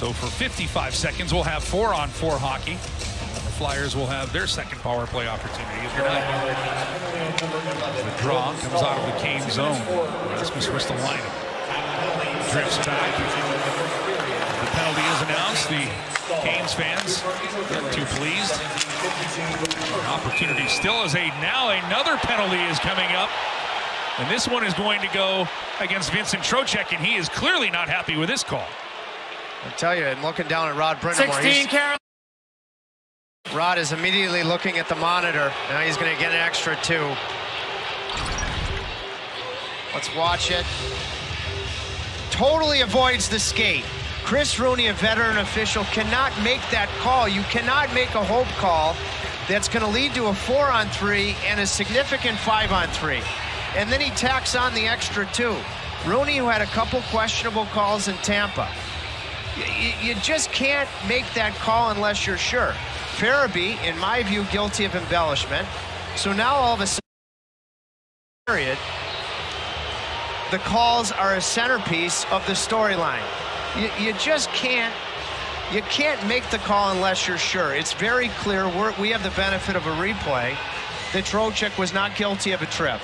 So for 55 seconds, we'll have four on four hockey. The Flyers will have their second power play opportunity of the night. The draw comes out of the Kane zone. Rasmus Ristolainen lineup. Drifts back. The penalty is announced. The Canes fans not too pleased. Opportunity still is a now another penalty is coming up. And this one is going to go against Vincent Trocheck, and he is clearly not happy with this call. I tell you, and looking down at Rod Brind'Amour, 16, Carol. Rod is immediately looking at the monitor. Now he's going to get an extra two. Let's watch it. Totally avoids the skate. Chris Rooney, a veteran official, cannot make that call. You cannot make a hope call that's going to lead to a four on three and a significant five on three. And then he tacks on the extra two. Rooney, who had a couple questionable calls in Tampa. You, just can't make that call unless you're sure. Farabee, in my view, guilty of embellishment. So now all of a sudden, period, the calls are a centerpiece of the storyline. You, you just can't you can't make the call unless you're sure. It's very clear we have the benefit of a replay that Trocheck was not guilty of a trip.